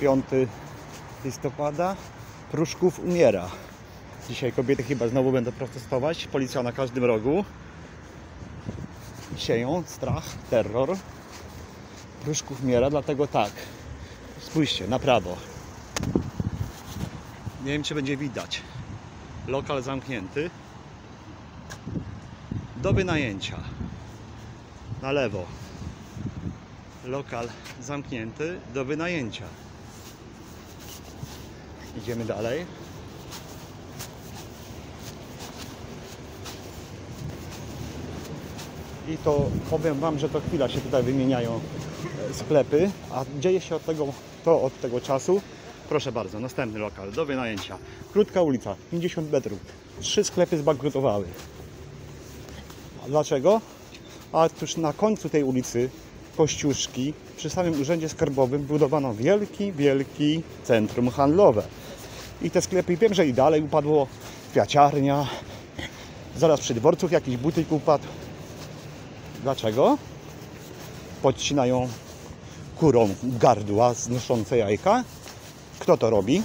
5 listopada. Pruszków umiera. Dzisiaj kobiety chyba znowu będą protestować. Policja na każdym rogu. Sieją strach, terror. Pruszków umiera, dlatego tak. Spójrzcie, na prawo. Nie wiem, czy będzie widać. Lokal zamknięty. Do wynajęcia. Na lewo. Lokal zamknięty do wynajęcia. Idziemy dalej. I to powiem Wam, że to chwila się tutaj wymieniają e, sklepy, a dzieje się od tego, to od tego czasu. Proszę bardzo, następny lokal do wynajęcia. Krótka ulica, 50 metrów. Trzy sklepy zbankrutowały. A dlaczego? A tuż na końcu tej ulicy Kościuszki, przy samym urzędzie skarbowym budowano wielki, wielki centrum handlowe. I te sklepy, wiem, że i dalej upadło kwiaciarnia, zaraz przy dworcach jakiś butyk upadł. Dlaczego? Podcinają kurą gardła znoszące jajka. Kto to robi?